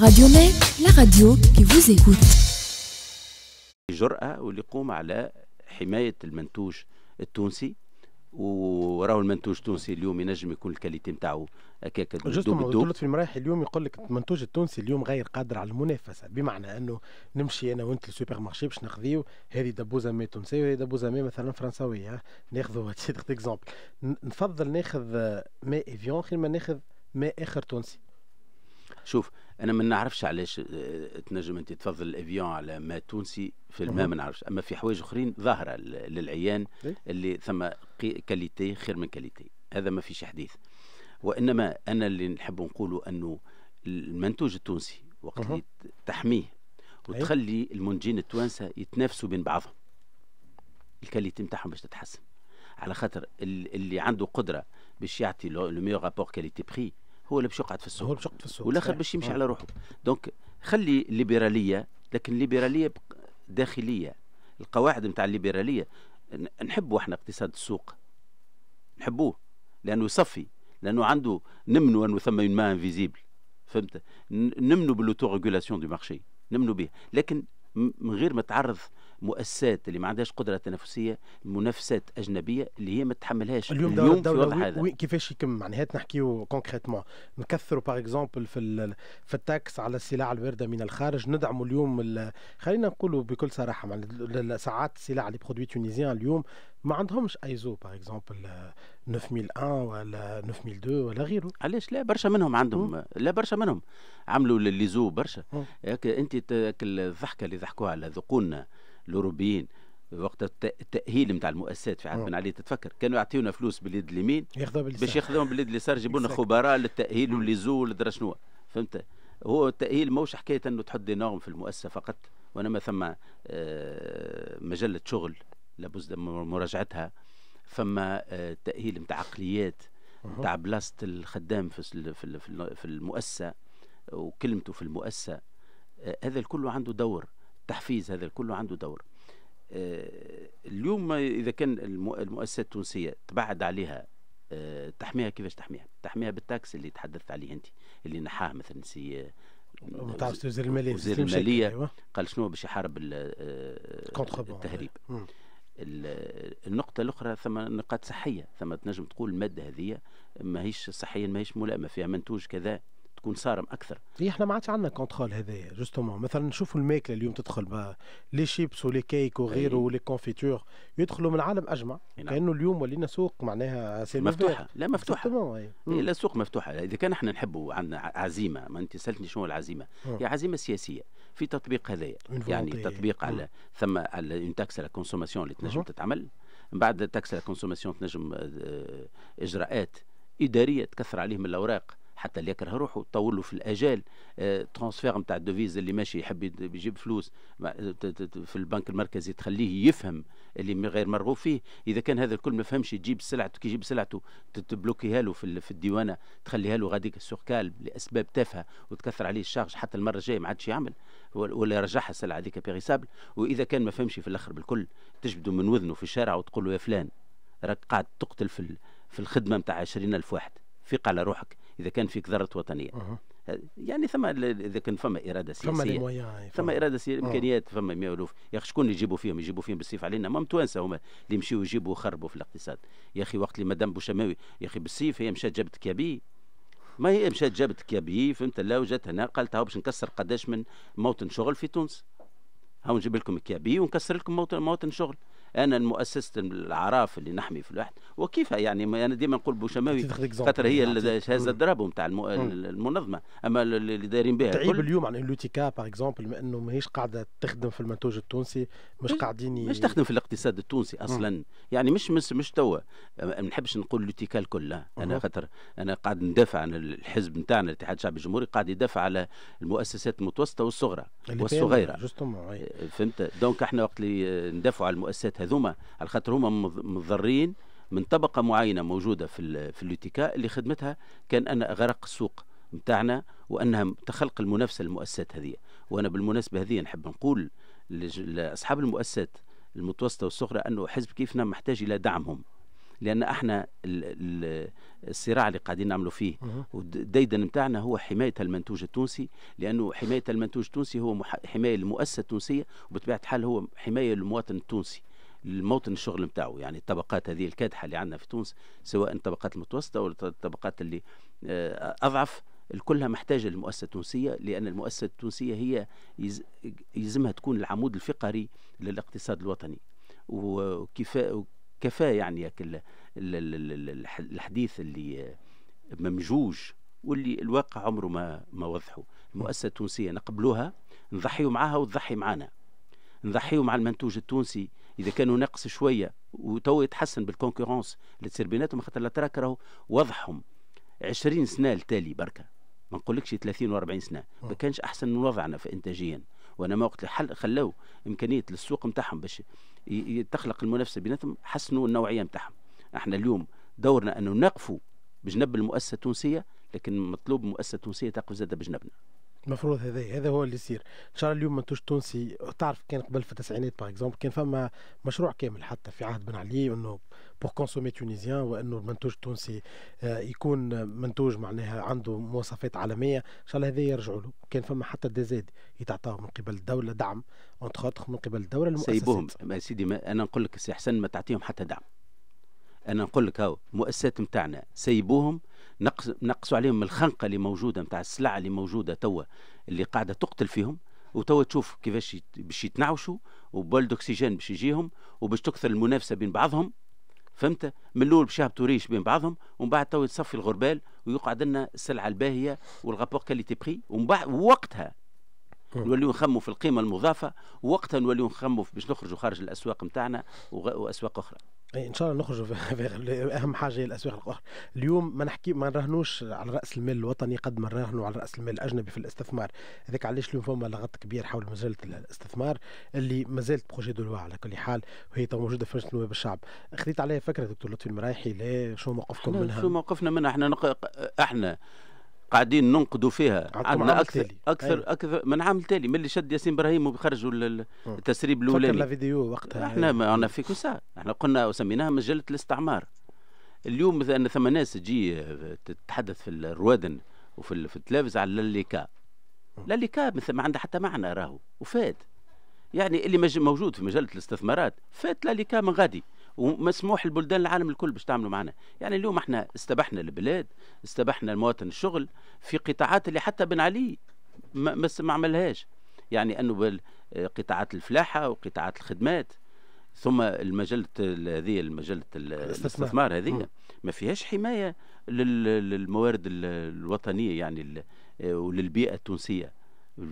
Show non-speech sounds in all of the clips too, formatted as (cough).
Radio Med, la radio qui vous écoute. جرأة واللي يقوم على حماية المنتوج التونسي وراه المنتوج التونسي اليوم ينجم يكون ال qualité نتاعو هكاك دولة في المرايح اليوم يقول لك المنتوج التونسي اليوم غير قادر على المنافسة بمعنى أنه نمشي أنا وأنت لل supermarché باش ناخذو هذه دبوزة ماء تونسية وهذه دبوزة ماء مثلا فرنساوية ناخذوا à titre d'exemple نفضل ناخذ ماء Evian خير ما ناخذ ماء آخر تونسي. شوف أنا ما نعرفش علاش آه، تنجم أنت تفضل ال Evian على ما تونسي في الماء ما نعرفش. أما في حوايج أخرين ظاهرة للعيان؟ اللي ثم qualité خير من qualité. هذا ما فيش حديث. وإنما أنا اللي نحب نقوله أنه المنتوج التونسي وقت اللي تحميه وتخلي المنتجين التوانسة يتنافسوا بين بعضهم. ال qualité نتاعهم باش تتحسن. على خاطر اللي عنده قدرة باش يعطي le meilleur rapport qualité prix هو اللي باش يقعد في السوق. هو باش يقعد في السوق والآخر باش يمشي على روحه. donc خلي الليبرالية لكن الليبرالية داخلية. القواعد نتاع الليبرالية نحبوا إحنا اقتصاد السوق. نحبوه. لأنه يصفي لأنه عنده نمنوا أنه ثم main invisible فهمت؟ نمنوا بال autorégulation du marché نمنوا به لكن من غير ما تعرض مؤسسات اللي ما عندهاش قدرة تنافسية منافسات أجنبية اللي هي ما تتحملهاش اليوم, اليوم في وضع هذا. كيفاش يكم معناها نحكيو concrètement نكثروا par exemple في في ال taxe على السلع الواردة من الخارج. ندعموا اليوم خلينا نقولوا بكل صراحة ساعات السلع اللي produits tunisiens اليوم ما عندهمش ISO par exemple 9001 ولا 9002 ولا غيره. علاش؟ لا برشا منهم عندهم. لا برشا منهم. عملوا ليزو برشا. أنت الضحكة اللي ضحكوها على ذقوننا الاوروبيين وقت التأهيل نتاع المؤسسات في عهد بن علي تتفكر؟ كانوا يعطيونا فلوس باليد اليمين باش ياخذوهم باليد اليسار يجيبوا لنا (laughs) خبراء للتأهيل والليزو والدرا شنو. فهمت؟ هو التأهيل موش حكاية إنه تحط دي نورم في المؤسسة فقط وإنما ثم آه، مجلة شغل لابد مراجعتها. فما آه، تاهيل نتاع عقليات نتاع بلاصة الخدام في في المؤسسة وكلمته في المؤسسة آه، هذا الكل عنده دور. التحفيز هذا كله عنده دور. آه، اليوم إذا كان المؤسسات التونسية تبعد عليها آه، تحميها كيفاش تحميها؟ تحميها بال taxe اللي تحدثت عليه أنت اللي نحاه مثلا سي وزير المالية وزير المالية أيوة. قال شنو باش يحارب التهريب. النقطة الأخرى ثم نقاط صحية ثم تنجم تقول المادة هذه ماهيش صحيا ماهيش ملائمة فيها منتوج كذا. تكون صارم أكثر. هي إحنا ما عادش عندنا contrôle هذايا justement مثلا نشوفوا الماكله اليوم تدخل les chips و les cakes وغيره و les confitures يدخلوا من العالم أجمع. نعم. كأنه اليوم ولينا سوق معناها مفتوحة. لا مفتوحة. هي لا سوق مفتوحة. إذا كان إحنا نحبوا عندنا عزيمة ما أنت سألتني شنو العزيمة؟ هي عزيمة سياسية في تطبيق هذايا. يعني تطبيق على ثم على une taxe à la consommation اللي تنجم تتعمل. من بعد taxe à la consommation تنجم آه، إجراءات إدارية تكثر عليهم الأوراق. حتى اللي يكره روحه طول له في الأجال transfert نتاع ال devises اللي ماشي يحب يجيب فلوس في البنك المركزي تخليه يفهم اللي غير مرغوب فيه. إذا كان هذا الكل ما فهمش يجيب سلعته كي يجيب سلعته تبلوكيها له في, الديوانة تخليها له غاديك السور cale لأسباب تافهة وتكثر عليه ال charges حتى المرة الجاية ما عادش يعمل ولا يرجعها السلعه هذيك بيريسابل وإذا كان ما فهمش في الآخر بالكل تجبده من وذنه في الشارع وتقول له يا فلان راك قاعد تقتل في في الخدمة نتاع 20000 واحد فيق على روحك. إذا كان فيك ذرة وطنية. أه. يعني ثم إذا كان فما إرادة سياسية. ثم إرادة سياسية إمكانيات فما 100 ألوف. يا أخي شكون يجيبوا فيهم؟ يجيبوا فيهم بالسيف علينا. ما توانسه هما اللي يمشيوا يجيبوا ويخربوا في الاقتصاد. يا أخي وقت اللي مدام بوشماوي يا أخي بالسيف هي مشات جابت كيابي ما هي مشات جابت كيابي فهمت؟ لا وجات هنا قالت باش نكسر قداش من موطن شغل في تونس. هاو نجيب لكم كيابي ونكسر لكم موطن, موطن شغل. أنا المؤسسه الاعراف اللي نحمي في الواحد وكيف يعني أنا ديما نقول بوشماوي خاطر هي هذا الضرب نتاع المنظمة. أما اللي دايرين بها تعيب اليوم عن لوتيكا باغ اكزومبل إنه ماهيش قاعدة تخدم في المنتوج التونسي مش قاعدين مش تخدم في الاقتصاد التونسي أصلا. يعني مش مش, مش توا. ما نحبش نقول l'UTICA الكل أنا خاطر أنا قاعد ندافع عن الحزب نتاعنا الاتحاد الشعبي الجمهوري قاعد يدافع على المؤسسات المتوسطة والصغرى والصغيرة. فهمت؟ donc إحنا وقت اللي ندافعوا على المؤسسات هذوما على خاطر هما مضرين من طبقة معينة موجودة في في ال l'UTICA اللي خدمتها كان أن غرق السوق نتاعنا وأنها تخلق المنافسة للمؤسسات هذه. وأنا بالمناسبة هذه نحب نقول لأصحاب المؤسسات المتوسطة والصغرى أنه حزب كيفنا محتاج إلى دعمهم. لأن إحنا الصراع اللي قاعدين نعملوا فيه والديدن نتاعنا هو حماية المنتوج التونسي لأنه حماية المنتوج التونسي هو حماية للمؤسسه التونسية وبطبيعة الحال هو حماية للمواطن التونسي. الموطن الشغل نتاعو يعني الطبقات هذه الكادحة اللي عندنا في تونس سواء الطبقات المتوسطة ولا الطبقات اللي آه، أضعف كلها محتاجة للمؤسسة التونسية لأن المؤسسة التونسية هي يلزمها تكون العمود الفقري للاقتصاد الوطني. وكفاء كفاء يعني الحديث اللي ممجوج واللي الواقع عمره ما ما وضحه. المؤسسة التونسية نقبلوها نضحيوا معها وتضحي معنا نضحيوا مع المنتوج التونسي إذا كانوا ناقص شوية وتو يتحسن بال concurrence اللي تصير بيناتهم خاطر الأتراك راهو وضعهم. 20 سنة التالي بركة. ما نقولكش 30 و40 سنة. ما كانش أحسن من وضعنا في انتاجيا. وأنا ما وقت حل خلوا إمكانية للسوق نتاعهم باش تخلق المنافسة بيناتهم حسنوا النوعية نتاعهم إحنا اليوم دورنا أنه نقفوا بجنب المؤسسة التونسية لكن مطلوب مؤسسة تونسية تقف زاده بجنبنا. المفروض هذا هذا هو اللي يصير. إن شاء الله اليوم منتوج تونسي. تعرف كان قبل في التسعينات par exemple كان فما مشروع كامل حتى في عهد بن علي إنه pour consommer tunisien وإنه المنتوج التونسي آه، يكون منتوج معناها عنده مواصفات عالمية. إن شاء الله هذا يرجعوا له. كان فما حتى ديزاد يتعطاو من قبل الدولة دعم من قبل الدولة المؤسسات. سيبوهم. ما سيدي ما أنا نقول لك سي حسن ما تعطيهم حتى دعم. أنا نقول لك هاو المؤسسات نتاعنا سيبوهم نقص نقصوا عليهم الخنقة اللي موجودة نتاع السلع اللي موجودة توا اللي قاعدة تقتل فيهم وتوا تشوف كيفاش باش يتنعوشوا وبولد أكسجين باش يجيهم وباش تكثر المنافسة بين بعضهم. فهمت؟ من الأول باش يهبطوا prix بين بعضهم ومن بعد تو يتصفي الغربال ويقعد لنا السلعة الباهية وال rapport qualité prix ومن بعد وقتها نوليو نخموا في القيمة المضافة ووقتها نوليو نخموا باش نخرجوا خارج الأسواق نتاعنا وأسواق أخرى. إن شاء الله نخرجوا (laughs) أهم حاجة هي الأسواق الأخرى. اليوم ما نحكي ما نراهنوش على رأس المال الوطني قد ما نراهنوا على رأس المال الأجنبي في الاستثمار. هذاك علاش اليوم فما لغط كبير حول مساله الاستثمار اللي ما زالت بروجي دو لوا على كل حال وهي موجودة في مجلس نواب الشعب. خذيت عليها فكرة دكتور لطفي المرايحي لا شو موقفكم منها؟ شو موقفنا منها؟ إحنا نق... إحنا قاعدين ننقدوا فيها. عندنا أكثر أكثر أيوه. أكثر من عام تالي. من اللي شد ياسين إبراهيم وبيخرجوا التسريب الأولاني. فكر الفيديو وقتها. إحنا ما أنا في كوسا إحنا قلنا وسميناها مجلة الاستعمار. اليوم مثلا ثم ناس تجي تتحدث في الروادن وفي في التلفز على الليكا الليكا مثل ما عندها حتى معنى راهو. وفات. يعني اللي موجود في مجلة الاستثمارات فات لاليكا من غادي. ومسموح لبلدان العالم الكل باش تعملوا معنا. يعني اليوم إحنا استبحنا البلاد استبحنا المواطن الشغل في قطاعات اللي حتى بن علي ما, ما عملهاش. يعني أنه قطاعات الفلاحة وقطاعات الخدمات ثم المجلة هذه المجلة الاستثمار. هذه ما فيهاش حماية للموارد الوطنية يعني وللبيئة التونسية.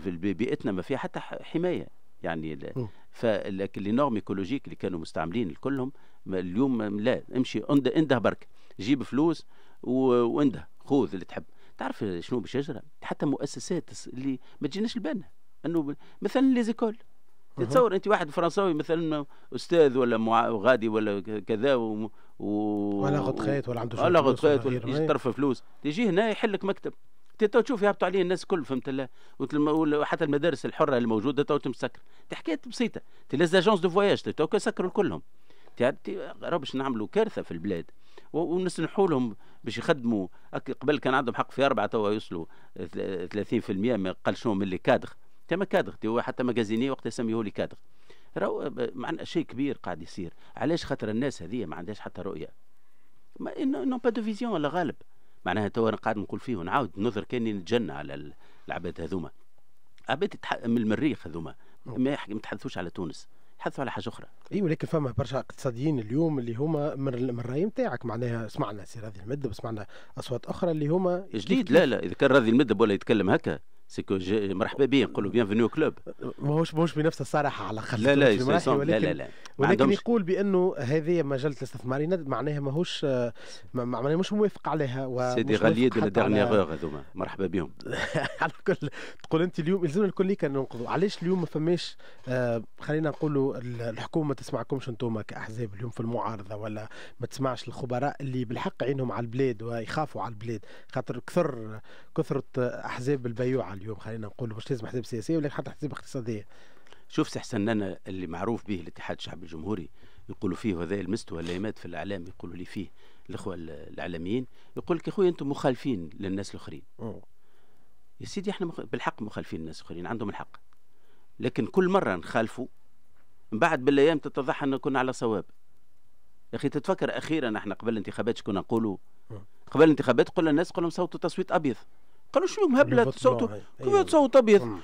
في بيئتنا ما فيها حتى حماية. يعني فلكن لي نورم إيكولوجيك اللي كانوا مستعملين كلهم اليوم لا امشي انده برك. جيب فلوس وانده خذ اللي تحب. تعرف شنو باش يجرى؟ حتى مؤسسات اللي ما تجيناش البال انه مثلا لي زيكول تتصور انت واحد فرنساوي مثلا أستاذ ولا غادي ولا كذا و... و... ولا retraité ولا عنده ولا retraité ولا يجي طرف فلوس. تجي هنا يحل لك مكتب تو تشوف يهبطوا عليه الناس الكل فهمت الله وحتى المدارس الحرة الموجودة تو تمسكر. حكايه بسيطة. تي les agences de voyage تو سكروا كلهم. راه باش نعملوا كارثة في البلاد. ونسنحوا لهم باش يخدموا قبل كان عندهم حق في أربعة توا يوصلوا 30% ما شنو من ال les cadres. تما كادغ هو حتى مجازيني وقت يسميه les cadres. راهو معنا شيء كبير قاعد يصير. علاش خاطر الناس هذه ما عندهاش حتى رؤية؟ mais n'ont pas de vision ولا غالب. معناها توا أنا قاعد نقول فيه ونعاود نظر كأني نتجنى على العباد هذوما. عباد من المريخ هذوما. ما يتحدثوش على تونس. يتحدثوا على حاجة أخرى. اي ولكن فما برشا اقتصاديين اليوم اللي هما من الرأي نتاعك معناها سمعنا سي راضي المدب سمعنا أصوات أخرى اللي هما جديد لا لا. إذا كان راضي المدب ولا يتكلم هكا. سيكو مرحبا بيه نقولوا bienvenue au club ماهوش ماهوش بنفس الصراحة على خلفيه لا لا ولكن لا لا لا. ولكن يقول بأنه هذه مجلة الاستثماري معناها ماهوش معناها مش موافق عليها c'est des ralliés de dernière heure هذوما. مرحبا بهم. (laughs) على كل تقول أنت اليوم يلزمنا الكل ننقذوا علاش اليوم ما فماش آه خلينا نقولوا الحكومة ما تسمعكمش أنتم كأحزاب اليوم في المعارضة ولا ما تسمعش الخبراء اللي بالحق عينهم على البلاد ويخافوا على البلاد خاطر كثر كثرة أحزاب البيوعه اليوم خلينا نقول مش لازم احزاب سياسيه ولا حتى احزاب اقتصاديه شوف سي حسن أنا اللي معروف به الاتحاد الشعبي الجمهوري يقولوا فيه وهذا المستوى اللي مات في الإعلام يقولوا لي فيه الإخوة الاعلاميين يقول لك يا اخويا أنتم مخالفين للناس الآخرين. يا سيدي إحنا بالحق مخالفين للناس الآخرين عندهم الحق. لكن كل مرة نخالفوا من بعد بالأيام تتضح أن كنا على صواب. يا أخي تتفكر أخيرا إحنا قبل الانتخابات كنا نقولوا؟ قبل الانتخابات قلنا الناس قلنا صوتوا تصويت أبيض. قالوا شنو مهبله تصوتوا؟ كيف تصوت أبيض؟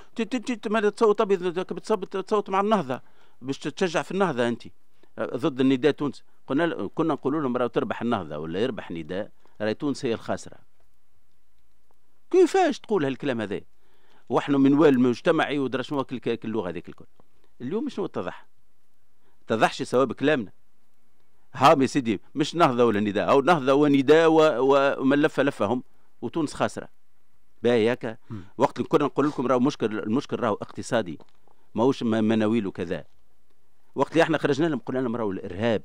تصوت أبيض؟ تصوت مع النهضة؟ باش تشجع في النهضة أنت. ضد النداء تونس قلنا كنا نقول لهم راهو تربح النهضة ولا يربح نداء راهي تونس هي الخاسرة. كيفاش تقول هالكلام هذا؟ وإحنا منوال المجتمعي ودرا شنو اللغة هذيك الكل. اليوم شنو اتضح؟ اتضحش سبب كلامنا. هام يا سيدي مش نهضة ولا نداء. أو نهضة ونداء ومن لف لفهم. وتونس خاسرة. باهي هكا وقت كنا نقول لكم راهو مشكل المشكل راهو اقتصادي. ماهوش مناويل وكذا وقت اللي إحنا خرجنا لهم قلنا لهم راهو الإرهاب.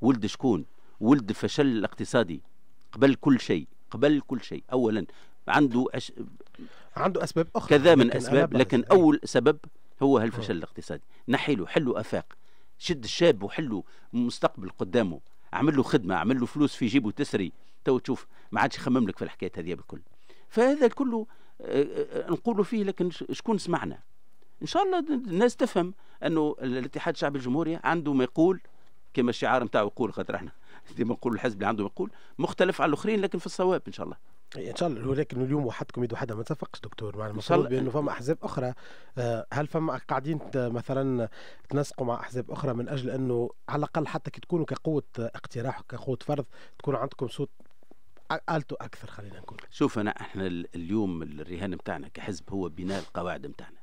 ولد شكون؟ ولد الفشل الاقتصادي قبل كل شيء. قبل كل شيء. اولا. عنده أش... عنده أسباب أخرى. كذا من أسباب. لكن أول سبب هو هالفشل الاقتصادي. نحيله حلو أفاق. شد الشاب وحلو مستقبل قدامه. أعمل له خدمة أعمل له فلوس في جيبه تسري. تو تشوف ما عادش يخمم لك في الحكاية هذه بالكل. فهذا كله آه، آه، نقولوا فيه لكن شكون سمعنا؟ إن شاء الله الناس تفهم أنه الاتحاد الشعبي الجمهوري عنده ما يقول كما الشعار نتاعو يقول خاطر إحنا (laughs) ديما نقول الحزب اللي عنده يقول مختلف على الآخرين لكن في الصواب إن شاء الله. إن شاء الله. ولكن اليوم وحدكم يد وحده ما اتفقش دكتور. مع المفروض بأنه فما أحزاب أخرى. آه، هل فما قاعدين مثلا تنسقوا مع أحزاب أخرى من أجل أنه على الأقل حتى كي تكونوا كقوة اقتراح وكقوة فرض تكون عندكم صوت آلته أكثر خلينا نقول. شوف أنا إحنا اليوم الرهان بتاعنا كحزب هو بناء القواعد بتاعنا.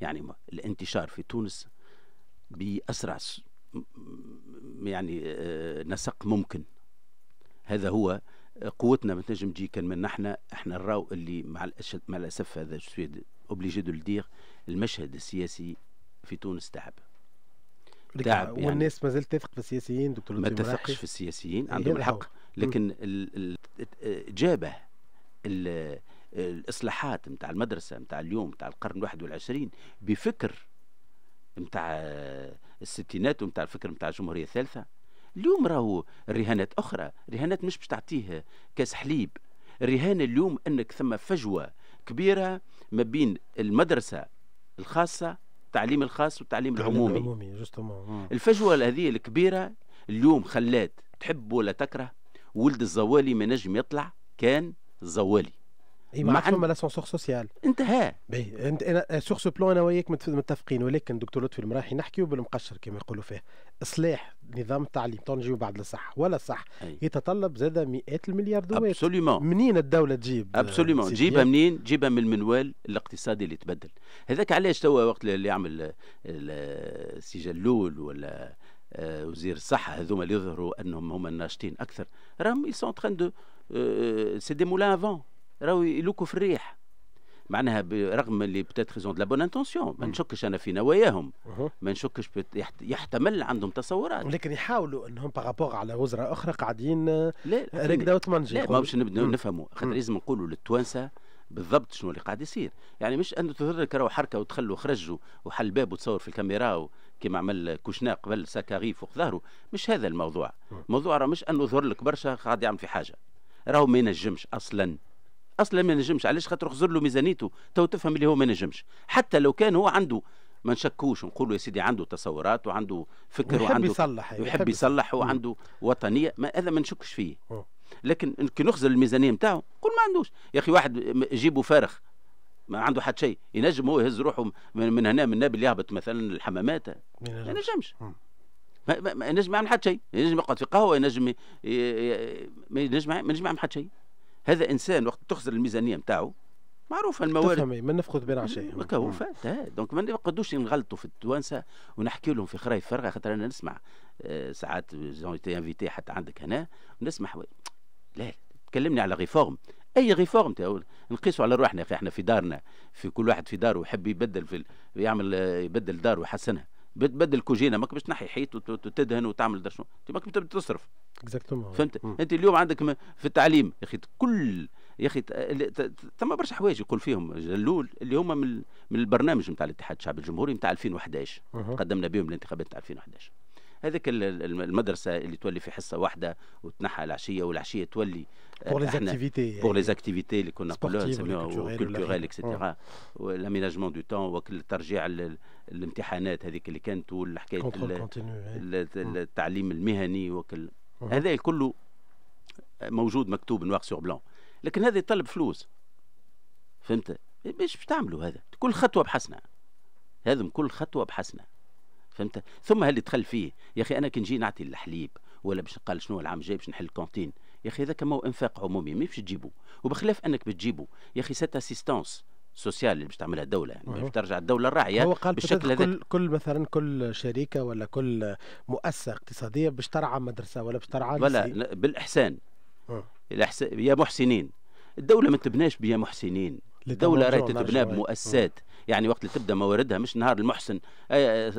يعني الانتشار في تونس بأسرع يعني آه، نسق ممكن. هذا هو قوتنا. ما تنجم تجي كان من إحنا إحنا الراو اللي مع الاسف مع الأسف هذا شوي obligé de المشهد السياسي في تونس تعب. تعب يعني. والناس ما زالت تثق في السياسيين دكتور ما تثقش في السياسيين عندهم الحق. لكن جابه الإصلاحات نتاع المدرسة نتاع اليوم نتاع القرن 21 بفكر نتاع الستينات ونتاع الفكر نتاع الجمهورية الثالثة. اليوم راهو رهانات أخرى رهانات مش باش تعطيه كاس حليب. الرهان اليوم إنك ثم فجوة كبيرة ما بين المدرسة الخاصة التعليم الخاص والتعليم العمومي, العمومي الفجوة هذه الكبيرة اليوم خلات تحب ولا تكره ولد الزوالي ما نجم يطلع كان الزوالي إي ما عندهم l'ascenseur social انتهى. باهي انت أنا sur ce plan أنا وياك متفقين ولكن دكتور لطفي المراحي نحكيو بالمقشر كما يقولوا فيه. اصلاح نظام التعليم تو نجيو بعد للصح ولا صح. أي. يتطلب زاد مئات المليار دولار absolument منين الدولة تجيب؟ absolument تجيبها منين؟ تجيبها من المنوال الاقتصادي اللي تبدل. هذاك علاش توا وقت اللي يعمل السي جلول ولا وزير الصحة هذوما اللي يظهروا أنهم هم الناشطين أكثر. راهم يسون تخان دو سي دي مولان افون راهو يلوكوا في الريح. معناها برغم اللي بتات دو لا بون انتونسيون ما نشكش أنا في نواياهم. ما نشكش يحتمل عندهم تصورات. ولكن يحاولوا أنهم بارابور على وزراء أخرى قاعدين لا ركده وتمنجي لا ما باش نبداو نفهموا. خاطر لازم نقولوا للتوانسة بالضبط شنو اللي قاعد يصير. يعني مش انه تظهر لك راهو حركة ودخل وخرج وحل باب وتصور في الكاميرا كما عمل كوشنا قبل ساكاغي فوق ظهره. مش هذا الموضوع. الموضوع راه مش انه ظهر لك برشا قاعد يعمل في حاجة. راهو ما ينجمش أصلا. أصلا ما ينجمش. علاش؟ خاطر خزر له ميزانيته. تو تفهم اللي هو ما ينجمش. حتى لو كان هو عنده ما نشكوش نقولوا يا سيدي عنده تصورات وعنده فكر ويحب وعنده يصلح يحب يصلح. وعنده وطنية. ما هذا ما نشكش فيه. لكن كي نخزر الميزانية نتاعو قول ما عندوش. يا أخي واحد جيبه فارغ. ما عنده حتى شيء. ينجم هو يهز روحه من هنا من نابل يهبط مثلا الحمامات. ما ينجمش. ما ينجم يعمل حتى شيء. ينجم يقعد في قهوة ينجم ما ينجم ما ينجم يعمل حتى شيء. هذا إنسان وقت تخسر الميزانية نتاعو معروف الموارد. تفهمي ما نفقد بين عشاء هكا فات donc ما نقدوش نغلطوا في التوانسة ونحكي لهم في خرايف فارغه خاطر أنا نسمع آه ساعات des invités حتى عندك هنا ونسمع لا تكلمني على réforme أي réforme نقيسوا على روحنا يا أخي إحنا في دارنا. في كل واحد في داره يحب يبدل في يعمل يبدل داره ويحسنها. بتبدل كوجينة ماك باش تنحي حيط وتدهن وتعمل درشو. أنت ماك تصرف فهمت؟ أنت اليوم عندك في التعليم يا أخي كل يا أخي ثم برشا حوايج يقول فيهم. جلول اللي هما من من البرنامج نتاع الاتحاد الشعبي الجمهوري نتاع 2011 قدمنا بهم الانتخابات نتاع 2011 هذاك المدرسة اللي تولي في حصة واحدة وتنحى العشية والعشية تولي pour les activités pour les activités اللي كنا نقولوها نسميوها culturelles et cetera وال aménagement du temps وترجيع الامتحانات هذيك اللي كانت والحكاية التعليم المهني وكل. هذا كله موجود مكتوب noir sur blanc لكن هذا يطلب فلوس. فهمت؟ باش تعملوا هذا؟ كل خطوة بحسنة. هذا كل خطوة بحسنة. فهمت؟ ثم اللي دخل فيه؟ يا أخي أنا كي نجي نعطي الحليب ولا باش قال شنو العام الجاي باش نحل ال cantine. يا أخي هذاك ما هو إنفاق عمومي ما باش تجيبه وبخلاف أنك بتجيبه يا أخي cette assistance sociale اللي باش تعملها الدولة يعني باش ترجع الدولة الراعية هو قال بالشكل هذا كل كل مثلا كل شركه ولا كل مؤسسة اقتصادية باش ترعى مدرسة ولا باش ترعى ولا بالإحسان. الإحسان يا محسنين. الدولة ما تبناش بيا محسنين. الدولة راهي تتبنى بمؤسسات. يعني وقت اللي تبدأ مواردها مش نهار المحسن.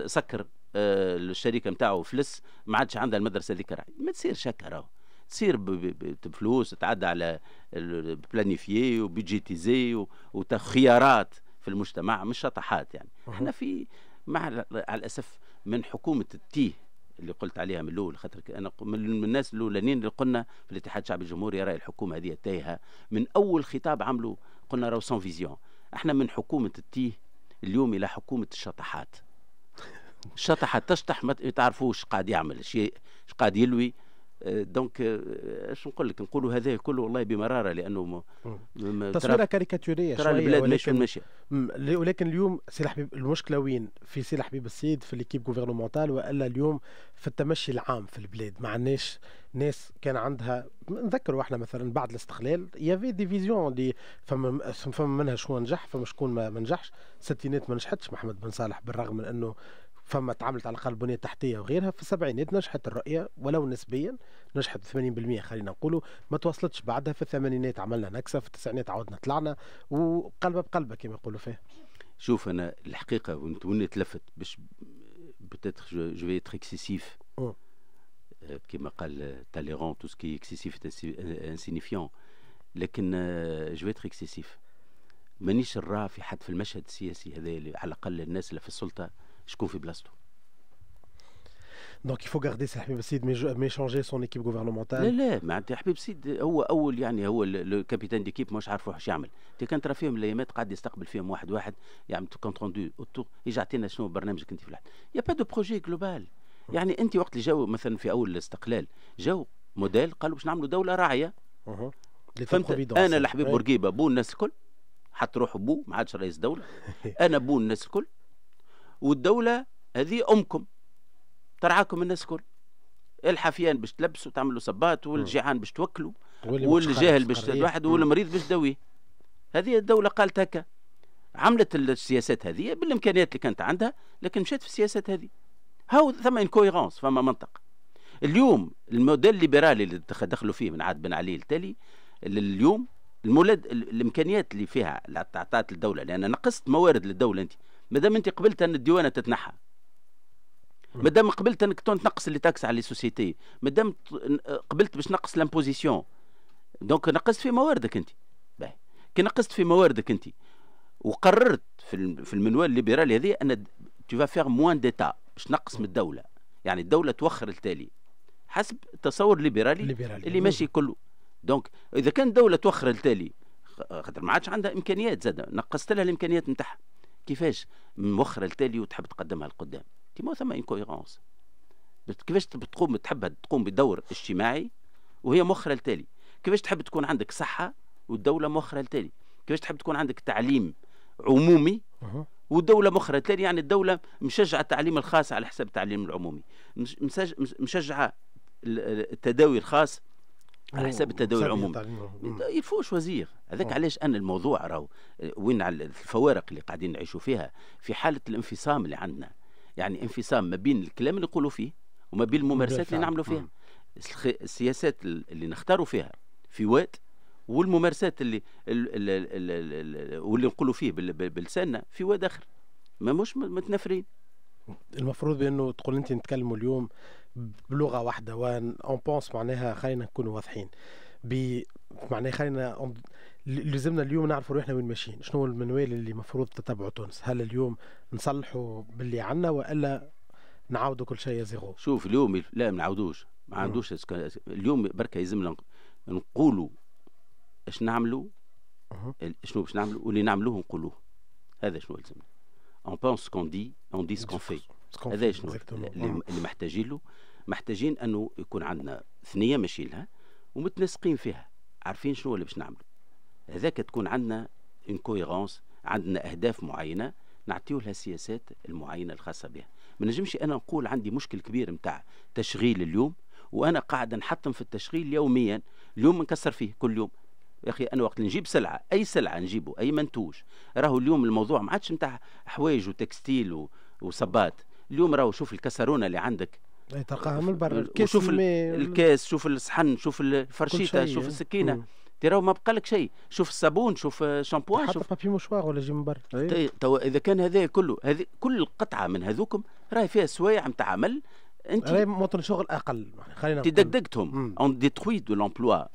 سكر آه، الشركة نتاعو فلس ما عادش عندها المدرسة ذيك ما تصير هكا راهو. تصير بفلوس تعدى على بلانيفيي وبيجيتيزي وخيارات في المجتمع مش شطحات يعني. إحنا في مع على الأسف من حكومة التيه اللي قلت عليها من الأول خاطر أنا من الناس الأولانيين اللي قلنا في الاتحاد الشعبي الجمهوري رأي الحكومة هذه تايهه من أول خطاب عملوا قلنا راهو sans vision إحنا من حكومة التيه اليوم إلى حكومة الشطحات. الشطحات تشطح ما تعرفوش قاعد يعمل شيء قاعد يلوي. donc اش نقول لك؟ نقولوا هذا كله والله بمرارة لأنه تصويرة كاريكاتورية ترى البلاد ماشية ماشية. ولكن اليوم سي حبيب المشكلة وين؟ في سي حبيب السيد في l'équipe gouvernementale وإلا اليوم في التمشي العام في البلاد. ما عندناش ناس كان عندها نذكروا إحنا مثلا بعد الاستقلال يافي دي فيزيون اللي فما فما منها شكون نجح فما شكون ما نجحش الستينات ما نجحتش محمد بن صالح بالرغم من إنه فما تعاملت على الأقل بنية تحتية وغيرها في السبعينات نجحت الرؤية ولو نسبيا نجحت 80% خلينا نقولوا ما توصلتش بعدها في الثمانينات عملنا نكسة في التسعينات عودنا طلعنا وقلبة بقلبة كما يقولوا فيه شوف أنا الحقيقة وين تلفت باش peut-être je vais être excessif كما قال تاليران tout ce qui est excessif est insignifiant لكن je vais être excessif مانيش نراه في حد في المشهد السياسي هذا على الأقل الناس اللي في السلطة شكون في بلاصتو donc il faut garder سي حبيب السيد mais changer son équipe gouvernementale لا لا معناتها حبيب السيد هو أول يعني هو ال capitaine d'équipe مش عارف واش يعمل. انت كان ترى فيهم الأيامات قاعد يستقبل فيهم واحد واحد يعمل compte rendu auteur يجي يعطينا شنو برنامجك أنت في الواحد il y a pas de projet global يعني أنت وقت اللي جاو مثلا في أول الاستقلال جاو موديل قالوا باش نعملوا دولة راعية. فهمت؟ أنا الحبيب بورقيبة بو الناس الكل حط روحه بو ما عادش رئيس دولة. (laughs) أنا بو الناس الكل. والدولة هذه أمكم. ترعاكم الناس الكل الحافيان باش تلبسوا تعملوا صبات والجيعان باش توكلوا والجاهل باش الواحد والمريض باش تدويه هذه الدولة قالت هكا. عملت السياسات هذه بالإمكانيات اللي كانت عندها لكن مشات في السياسات هذه. هاو ثم incohérence فما منطق. اليوم الموديل الليبرالي اللي دخلوا فيه من عاد بن علي التالي اليوم المولد الإمكانيات اللي فيها اللي تعطات الدولة لأن نقصت موارد للدولة أنت. ما دام انت قبلت ان الديوانة تتنحى. ما دام قبلت انك تنقص les taxes على ال sociétés ما دام قبلت باش نقص l'imposition. Donc نقصت في مواردك انت. باهي. كي نقصت في مواردك انت وقررت في في المنوال الليبرالي هذه أن tu vas faire moins d'État باش نقص من الدولة. يعني الدولة توخر التالي. حسب التصور الليبرالي, الليبرالي. اللي ماشي كله. donc إذا كان الدولة توخر التالي خاطر ما عادش عندها إمكانيات زاد. نقصت لها الإمكانيات نتاعها. كيفاش موخره التالي وتحب تقدمها لقدام ما ثم انكويرونس كيفاش تقوم تحب تقوم بدور اجتماعي وهي موخره التالي كيفاش تحب تكون عندك صحة والدولة موخره التالي كيفاش تحب تكون عندك تعليم عمومي والدولة مخرة التالي يعني الدولة مشجعة التعليم الخاص على حساب التعليم العمومي. مشجعة التداوي الخاص على حساب التداول العمومي. يفوش وزير. هذاك علاش أنا الموضوع راهو وين على الفوارق اللي قاعدين نعيشوا فيها؟ في حالة الانفصام اللي عندنا. يعني انفصام ما بين الكلام اللي نقولوا فيه وما بين الممارسات اللي نعملوا فيها. السياسات اللي نختاروا فيها في وقت والممارسات اللي واللي نقولوا فيه بلساننا في واد آخر. ما مش متنافرين المفروض بأنه تقول أنت نتكلموا اليوم بلغة واحدة وأن اون بونس معناها خلينا نكونوا واضحين. ب معناها خلينا لزمنا اليوم نعرفوا روحنا وين ماشيين. شنو هو المنوال اللي المفروض تتبعه تونس؟ هل اليوم نصلحوا باللي عنا وإلا نعاودوا كل شيء زيرو؟ شوف اليوم لا ما نعاودوش. ما عندوش اليوم بركة يلزمنا نقولوا اش نعملوا شنو باش نعملوا واللي نعملوه نقولوه. هذا شنو يلزمنا. اون بونس كون دي اون دي سكون في هذا شنو؟ اللي محتاجين له محتاجين أنه يكون عندنا ثنية ماشيين لها ومتنسقين فيها عارفين شنو اللي باش نعملوا هذاك تكون عندنا une cohérence عندنا أهداف معينة نعطيو لها السياسات المعينة الخاصة بها. ما نجمش أنا نقول عندي مشكل كبير نتاع تشغيل اليوم وأنا قاعد نحطم في التشغيل يوميا اليوم نكسر فيه كل يوم. يا أخي أنا وقت نجيب سلعة أي سلعة نجيبه أي منتوج راهو اليوم الموضوع ما عادش نتاع حوايج و textile وصبات. اليوم راهو شوف الكسرونة اللي عندك. تلقاها من برا. شوف الكاس شوف الصحن شوف الفرشيطه شوف السكينة. ترى ما بقى لك شيء. شوف الصابون شوف شامبوان شوف papier mouchoir ولا جي من برا. تو إذا كان هذا كله هذه كل قطعة من هذوكم راهي فيها سوايع نتاع عمل. انت راهي موطن شغل أقل. خلينا تدقدقتهم on détruit de l'emploi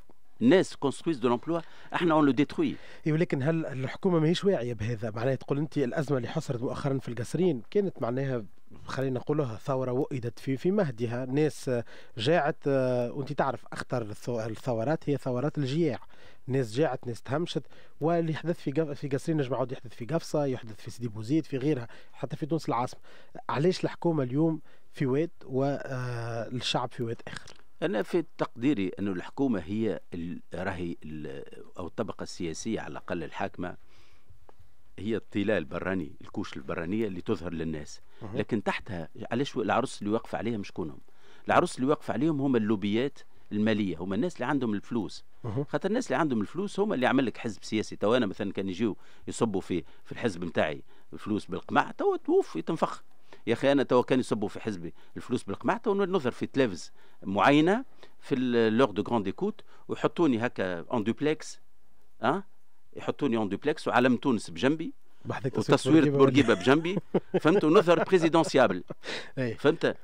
الناس construisent de l'emploi إحنا on le détruit إي ولكن هل الحكومة ماهيش واعية بهذا؟ معناها تقول انت الأزمة اللي حصلت مؤخرا في القصرين كانت معناها خلينا نقولها ثورة وئدت في في مهدها. ناس جاعت وانت تعرف أخطر الثورات هي ثورات الجياع. ناس جاعت ناس تهمشت واللي يحدث في في قصرين نجم عاود يحدث في قفصة يحدث في سيدي بوزيد في غيرها حتى في تونس العاصمة. علاش الحكومة اليوم في واد والشعب آه، في واد آخر؟ أنا في تقديري أن الحكومة هي راهي أو الطبقة السياسية على الأقل الحاكمة. هي الطلاء البراني ال couche البرانية اللي تظهر للناس. لكن تحتها علاش العرص اللي واقف عليهم شكونهم العرص اللي واقف عليهم هم اللوبيات المالية هم الناس اللي عندهم الفلوس. خاطر الناس اللي عندهم الفلوس هم اللي يعمل لك حزب سياسي. تو أنا مثلا كان يجيو يصبوا في في الحزب نتاعي الفلوس بالقمع تو توف يتنفخ. يا أخي أنا تو كان يصبوا في حزبي الفلوس بالقمع تو نظهر في تلفز معينة في l'heure de grande écoute ويحطوني هكا en duplex أه؟ يحطوني en duplex وعلم تونس بجنبي وتصوير بورقيبة بجنبي. (laughs) فهمت؟ ونظهر présidentiable فهمت؟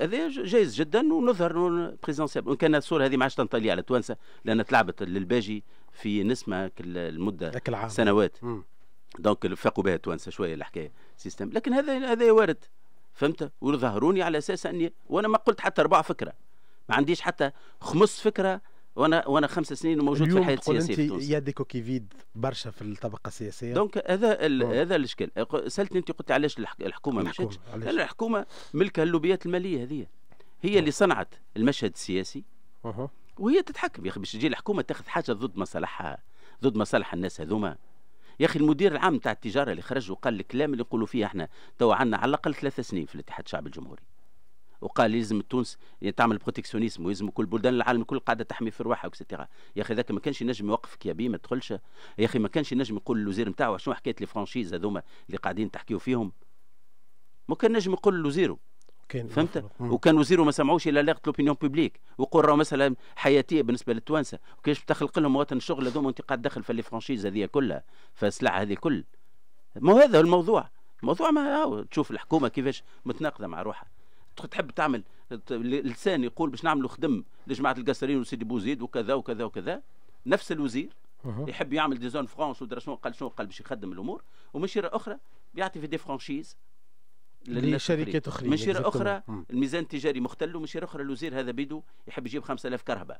هذا جايز جدا ونظهر présidentiable وإن كان الصورة هذه ما عادش تنطلي على توانسه لأن تلعبت للباجي في نسمة المدة سنوات. donc فاقوا بها توانسه شوية الحكاية. système لكن هذا هذا وارد. فهمت؟ ويظهروني على أساس أني وأنا ما قلت حتى أربع فكرة. ما عنديش حتى خمس فكرة وأنا وأنا خمس سنين موجود في الحياة السياسية في تونس. يدك كيفيد برشا في الطبقة السياسية؟ donc هذا هذا الإشكال. سألتني أنت قلت علاش الحكومة مشاتش؟ الحكومة ملكها اللوبيات المالية هذه هي اللي صنعت المشهد السياسي. وهي تتحكم. يا أخي باش تجي الحكومة تاخذ حاجة ضد مصالحها ضد مصالح الناس هذوما. يا أخي المدير العام تاع التجارة اللي خرج وقال الكلام اللي نقولوا فيه إحنا تو عندنا على الأقل ثلاث سنين في الاتحاد الشعبي الجمهوري. وقال لازم تونس تعمل protectionnisme ويلزم كل بلدان العالم الكل قاعدة تحمي في رواحها et cetera يا أخي ذاك ما كانش ينجم يوقفك يا بي ما تدخلش. يا أخي ما كانش ينجم يقول للوزير نتاعو شنو حكاية les franchises هذوما اللي قاعدين تحكيو فيهم. ما كان نجم يقول لوزيرو. كان فهمت؟ وكان وزيره ما سمعوش alerte l'opinion publique ويقول راه مساله حياتية بالنسبة للتوانسة. وكيفاش تخلق لهم مواطن الشغل هذوما وانت قاعد تدخل في les franchises هذه كلها فالسلع هذه كل. ما هذا الموضوع. الموضوع ما تشوف الحكومة كيفاش متناقضة مع روحها. تحب تعمل لسان يقول باش نعملوا خدم لجماعة القصرين وسيدي بوزيد وكذا وكذا وكذا. نفس الوزير يحب يعمل des zones franches ودرا شنو قال شنو قال باش يخدم الأمور. ومن شيرة أخرى بيعطي في des franchises لشركات أخرى من شيرة أخرى الميزان التجاري مختل ومن شيرة أخرى الوزير هذا بيدو يحب يجيب 5000 كرهبه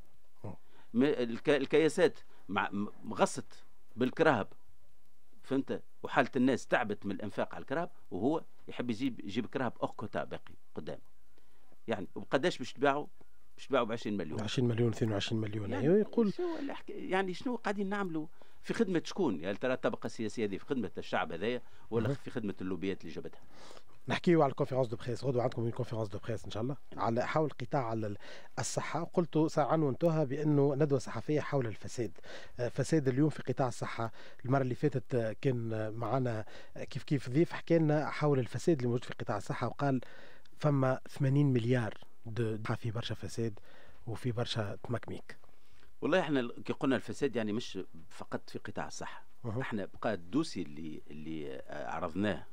الكياسات مغصت بالكرهب فهمت؟ وحالة الناس تعبت من الإنفاق على الكرهب وهو يحب يجيب يجيب كرهب hors quota باقي قدام. يعني وقداش باش تباعوا باش تباعوا ب 20 مليون. 20 مليون 22 مليون. يعني أيوة يقول شنو يعني شنو قاعدين نعملوا في خدمة شكون؟ يعني ترى الطبقة السياسية هذه في خدمة الشعب هذايا ولا في خدمة اللوبيات اللي جابتها؟ نحكيو على ال conférence de presse غدوة عندكم conférence de presse إن شاء الله. على حول قطاع على الصحة. قلت عنونتها بأنه ندوة صحفية حول الفساد. آه، فساد اليوم في قطاع الصحة. المرة اللي فاتت كان معنا كيف كيف ضيف حكى لنا حول الفساد اللي موجود في قطاع الصحة وقال فما 80 مليار في برشا فساد وفي برشا تمكميك. والله إحنا كي قلنا الفساد يعني مش فقط في قطاع الصحة. إحنا بقى الدوسي اللي اللي عرضناه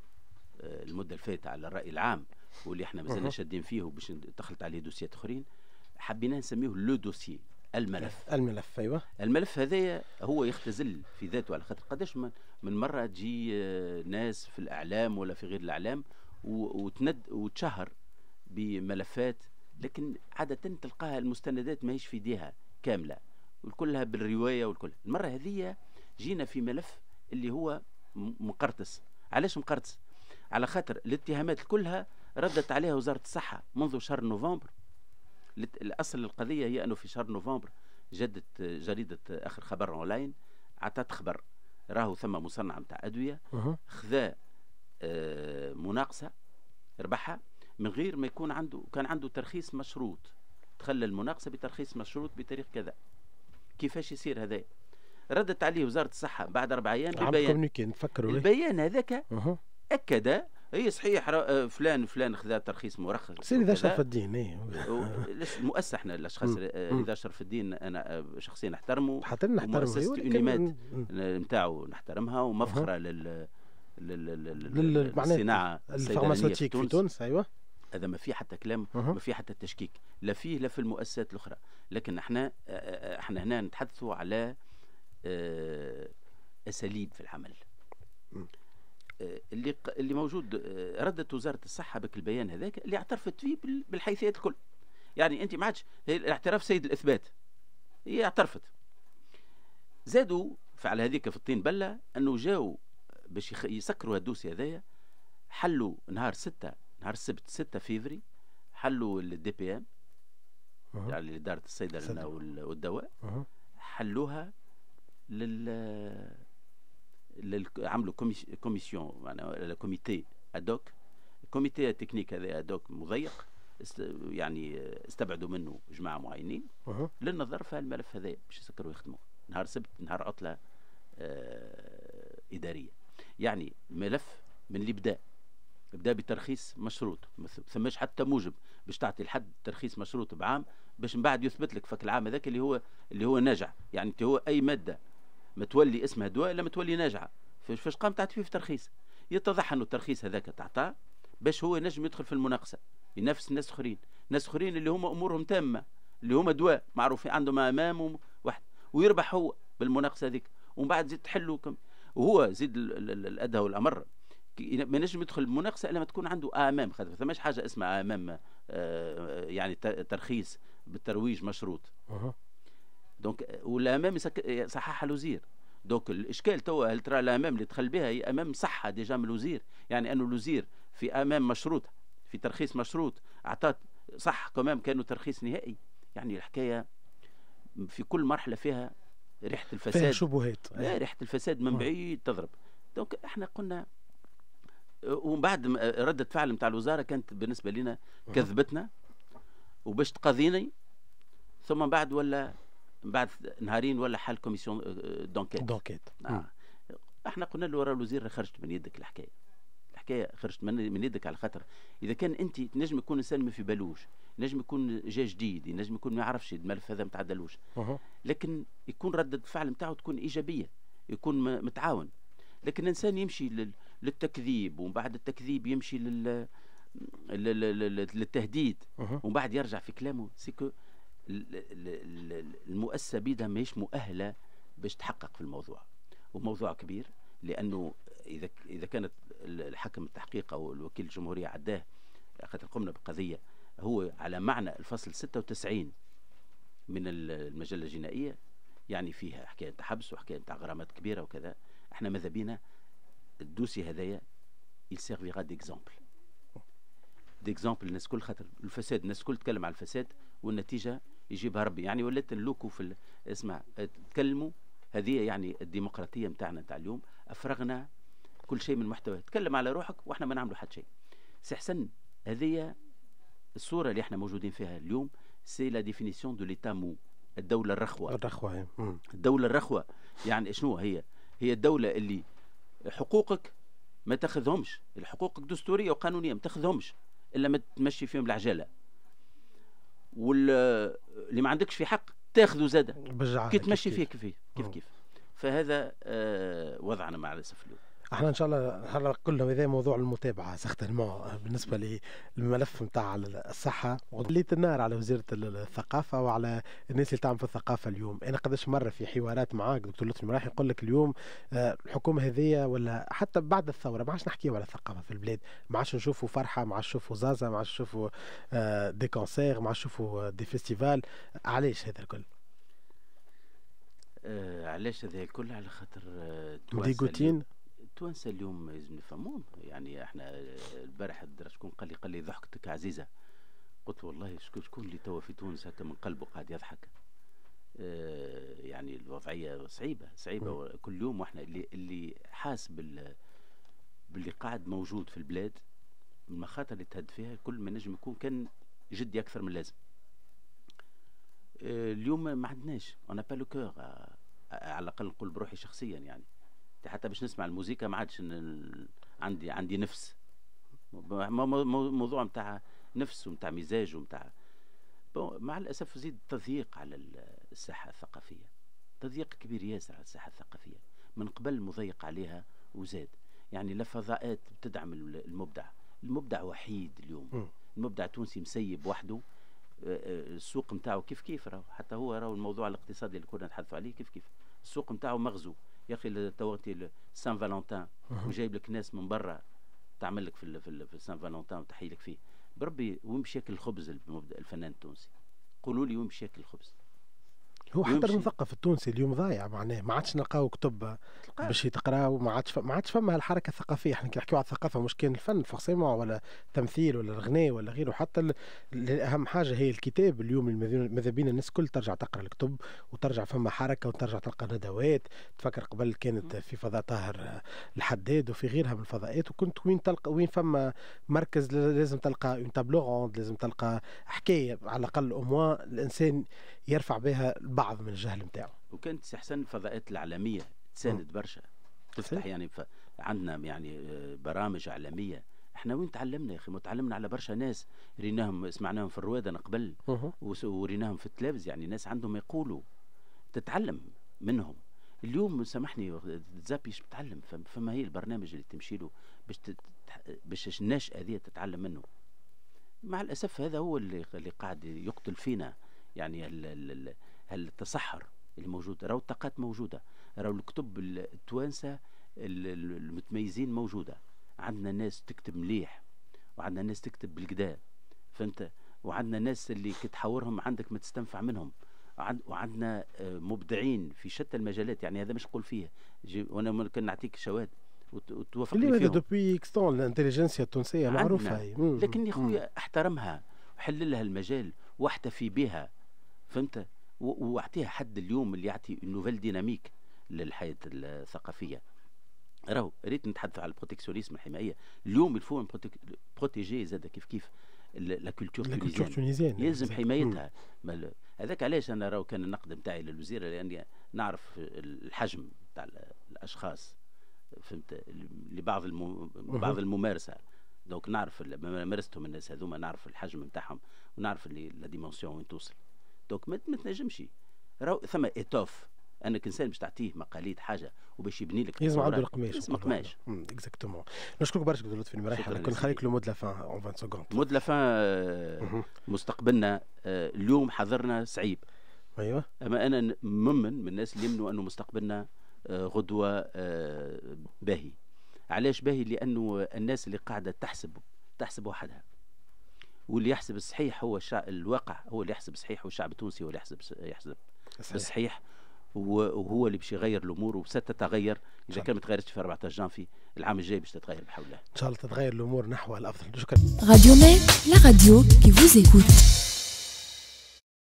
آه، المدة الفاتة على الرأي العام واللي إحنا مازلنا شادين فيه وباش دخلت عليه دوسيات أخرين حبينا نسميه لو دوسي الملف. الملف أيوه. الملف هذايا هو يختزل في ذاته على خاطر قداش من, من مرة تجي آه، ناس في الإعلام ولا في غير الإعلام وتند وتشهر بملفات لكن عادة تلقاها المستندات ماهيش في إيديها كاملة. وكلها بالرواية والكل. المرة هذه جينا في ملف اللي هو مقرطس. علاش مقرطس؟ على خاطر الاتهامات كلها ردت عليها وزارة الصحة منذ شهر نوفمبر. الأصل القضية هي أنه في شهر نوفمبر جدت جريدة آخر خبر أونلاين عطات خبر. راهو ثم مصنع نتاع أدوية. خذا آه، مناقصة ربحها من غير ما يكون عنده كان عنده ترخيص مشروط. تخلى المناقصة بترخيص مشروط بتاريخ كذا. كيفاش يصير هذا؟ ردت عليه وزارة الصحة بعد أربع أيام ببيان البيان. هذاك أكد اي صحيح آه، فلان فلان خذا ترخيص مرخص سي رضا شرف الدين اي مؤسس إحنا الأشخاص آه، رضا شرف الدين أنا آه، شخصيا نحترمه حتى نحترمه مؤسسة Unimed نتاعو نحترمها ومفخرة لل للصناعه ال pharmaceutique في تونس أيوه. هذا ما فيه حتى كلام ما فيه حتى تشكيك لا فيه لا في المؤسسات الأخرى. لكن إحنا إحنا هنا نتحدثوا على أساليب في العمل. اللي اللي موجود آه، ردت وزارة الصحة بك البيان هذاك اللي اعترفت فيه بالحيثيات الكل. يعني أنت ما عادش الاعتراف سيد الإثبات. هي اعترفت. زادوا فعل هذيك في الطين بلة أنه جاوا باش يسكروا ال dossier هذايا حلوا نهار ستة نهار السبت 6 فيفري حلوا ال DPM يعني إدارة الصيدلة والدواء حلوها لل عملوا commission معناها comité ad hoc comité technique هذا ad hoc مضيق يعني استبعدوا منه جماعة معينين. للنظر في الملف هذا باش يسكروا ويخدموا نهار سبت نهار عطلة آه إدارية. يعني ملف من اللي بدا بترخيص مشروط ما ثماش حتى موجب باش تعطي لحد ترخيص مشروط بعام باش من بعد يثبت لك فك العام هذاك اللي هو اللي هو ناجع. يعني أنت هو أي مادة ما تولي اسمها دواء إلا ما تولي ناجعة. فاش قام تعطي فيه في ترخيص. يتضح أنه الترخيص هذاك تعطاه باش هو ينجم يدخل في المناقصة ينافس الناس أخرين. ناس أخرين اللي هما أمورهم تامة اللي هما دواء معروفين عندهم AMM واحد. ويربح هو بالمناقصة هذيك. ومن بعد زيد تحلوا وهو زيد الادهى والأمر ما نجم يدخل المناقصة إلا ما تكون عنده AMM خاطر فماش حاجة اسمها AMM آه، يعني ترخيص بالترويج مشروط. donc وال AMM صححها الوزير. donc الإشكال توا هل ترى ال AMM اللي دخل بها هي AMM صحة déjà من الوزير؟ يعني أنه الوزير في AMM مشروط في ترخيص مشروط اعطت صح كمان كانوا ترخيص نهائي. يعني الحكاية في كل مرحلة فيها ريحة الفساد. فيها شبهات. ريحة الفساد من بعيد تضرب. donc إحنا قلنا ومن بعد ردة فعل نتاع الوزارة كانت بالنسبة لنا كذبتنا وباش تقاضيني ثم بعد ولا بعد نهارين ولا حل commission d'enquête d'enquête آه. إحنا قلنا له ورا الوزير خرجت من يدك الحكاية. الحكاية خرجت من, من يدك على خاطر. إذا كان أنت تنجم يكون إنسان ما في بالوش نجم يكون جا جديد نجم يكون ما يعرفش الملف هذا ما تعدلوش لكن يكون ردة الفعل نتاعو تكون إيجابية يكون متعاون. لكن الانسان يمشي للتكذيب ومن بعد التكذيب يمشي لل للتهديد. ومن بعد يرجع في كلامه. سيكو المؤسسة بيدها ماهيش مؤهلة باش تحقق في الموضوع. وموضوع كبير لأنه إذا إذا كانت الحكم التحقيق أو الوكيل الجمهورية عداه خاطر قمنا بقضية هو على معنى الفصل 96 من المجلة الجنائية يعني فيها حكاية حبس وحكاية غرامات كبيرة وكذا إحنا ماذا بينا؟ ال dossier هذايا il servira d'exemple. D'exemple الناس كل خاطر الفساد الناس كل تتكلم على الفساد والنتيجة يجيبها ربي. يعني ولات نلوكوا في اسمع تكلموا هذه يعني الديمقراطية نتاعنا نتاع اليوم. أفرغنا كل شيء من محتوى. تكلم على روحك وإحنا ما نعملوا حتى شيء. سي حسن هذه الصورة اللي إحنا موجودين فيها اليوم c'est la définition de l'État mou الدولة الرخوة. الرخوة الدولة الرخوة. يعني شنو هي؟ هي الدولة اللي حقوقك ما تاخذهمش. الحقوق الدستوريه وقانونية ما تاخذهمش إلا ما تمشي فيهم العجلة. واللي ما عندكش في حق تاخذه زاده. كي تمشي فيه كيف. كيف كيف. فهذا آه وضعنا مع الأسف اليوم. إحنا ان شاء الله هلا كله هذا موضوع المتابعة سختنمون بالنسبة للملف نتاع الصحة وليت النار على وزاره الثقافة وعلى الناس اللي تعمل في الثقافة اليوم. أنا قداش مرة في حوارات معاك دكتور لطفي مراحي يقول لك اليوم آه، الحكومة هذه ولا حتى بعد الثورة ما عادش نحكيو على الثقافه في البلاد. ما عادش نشوفوا فرحة ما عادش نشوفوا زازا ما عادش نشوفوا des concerts ما عادش نشوفوا des festivals علاش هذا الكل؟ آه علاش هذا الكل؟ على خاطر آه dégoûté ين التوانسه اليوم لازم نفهمون يعني إحنا البارح شكون قال لي قال لي ضحكتك عزيزة. قلت والله شكون اللي توا في تونس هكا من قلبه قاعد يضحك. آه يعني الوضعية صعيبه صعيبة. كل يوم وإحنا اللي اللي حاس بال باللي قاعد موجود في البلاد المخاطر اللي تهد فيها كل ما نجم يكون كان جدي أكثر من اللازم آه، اليوم ما عندناش. أنا با لو كور على الأقل نقول بروحي شخصيا يعني. حتى باش نسمع الموسيقى ما عادش عندي عندي نفس. موضوع نتاع نفس ونتاع مزاج ونتاع مع الأسف زيد تضييق على الساحة الثقافية. تضييق كبير ياسر على الساحة الثقافية. من قبل مضيق عليها وزاد. يعني لا فضاءات بتدعم المبدع. المبدع وحيد اليوم. المبدع التونسي مسيب وحده. السوق نتاعو كيف كيف راهو؟ حتى هو راهو الموضوع الاقتصادي اللي كنا نتحدثوا عليه كيف كيف؟ السوق نتاعو مغزو. يا أخي توقتي Saint-Valentin وجايب لك ناس من برا تعمل لك في في, في Saint-Valentin وتحيي لك فيه. بربي وين مشى ياكل الخبز الفنان التونسي. قولوا لي وين مشى ياكل الخبز هو حتى المثقف التونسي اليوم ضايع معناه. ما عادش نلقاو كتب باش يتقراو. ما عادش ما عادش فما هالحركة الثقافية. إحنا نحكيو على الثقافة مش كان الفن forcément ولا تمثيل ولا الغناء ولا غيره. حتى اهم حاجة هي الكتاب. اليوم ماذا بينا الناس كل ترجع تقرأ الكتب وترجع فما حركة وترجع تلقى ندوات. تفكر قبل كانت في فضاء طاهر الحداد وفي غيرها من الفضاءات. وكنت وين تلقى وين فما مركز لازم تلقى un tableau لازم تلقى حكاية على الأقل أو الإنسان يرفع بها بعض من الجهل نتاعو وكانت استحسان الفضاءات العالمية تساند برشا. تفتح يعني ف... عندنا يعني آه، برامج اعلاميه إحنا وين تعلمنا يا أخي؟ تعلمنا على برشا ناس. ريناهم سمعناهم في الروادة قبل. وريناهم في التلفز. يعني ناس عندهم يقولوا. تتعلم منهم. اليوم سامحني زابي باش تتعلم فما هي البرنامج اللي تمشي له باش تت... باش الناشئه هذه تتعلم منه. مع الأسف هذا هو اللي اللي قاعد يقتل فينا. يعني التصحر اللي موجود راهو الطاقات موجودة راهو الكتب التوانسة المتميزين موجودة. عندنا ناس تكتب مليح وعندنا ناس تكتب بالكدا فهمت؟ وعندنا ناس اللي كتحاورهم عندك ما تستنفع منهم. وعندنا آه، مبدعين في شتى المجالات يعني هذا مش نقول فيه. وأنا ممكن نعطيك شواهد وتوافق لي فيهم. دوبي اكستون الانتليجنسيا التونسية معروفة لكن يا خويا احترمها وحل لها المجال واحتفي بها. فهمت؟ وأعطيها حد اليوم اللي يعطي nouvelle dynamique للحياة الثقافية. راهو ريت نتحدث على ال protectionnisme الحماية. اليوم il faut protéger زاد كيف كيف؟ la culture tunisienne. يلزم حمايتها. هذاك علاش أنا راهو كان النقد نتاعي للوزيره لأني نعرف الحجم تاع الأشخاص فهمت؟ لبعض المم... بعض الممارسة. donc نعرف ممارستهم الناس هذوما نعرف الحجم نتاعهم ونعرف اللي la dimension وين توصل. donc ما تنجمش. راهو ثم étoffe أنك إنسان باش تعطيه مقاليد حاجة وباش يبني لك لازم عنده القماش لازم قماش exactement نشكرك برشا دكتور لطفي المرايح كنا نخليك le mot de la fin en 20 secondes mot de la fin مستقبلنا آه، اليوم حضرنا صعيب. أيوه. أما أنا ممن من الناس اللي يمنوا أنه مستقبلنا آه، غدوة آه، باهي. علاش باهي؟ لأنه الناس اللي قاعدة تحسب تحسب وحدها. واللي يحسب الصحيح هو الشعب الواقع هو اللي يحسب الصحيح والشعب التونسي هو اللي يحسب يحسب صحيح. الصحيح. وهو اللي باش يغير الأمور وستتغير إذا كان ما تغيرتش في 14 جانفي العام الجاي باش تتغير بحول الله. إن شاء الله تتغير الأمور نحو الأفضل. شكرا. راديو la radio qui vous écoute